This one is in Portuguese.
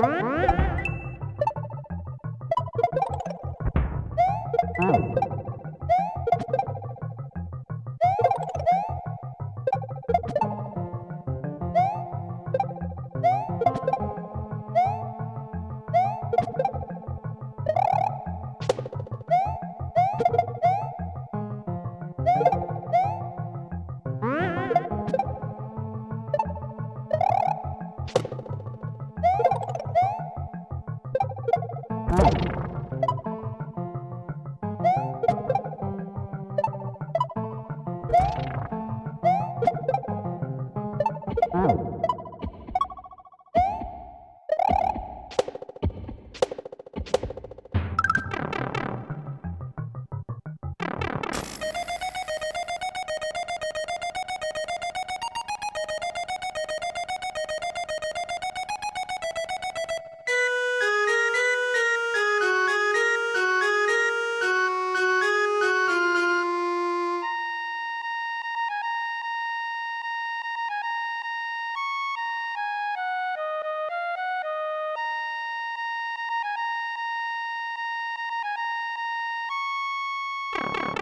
Oh. Oh. you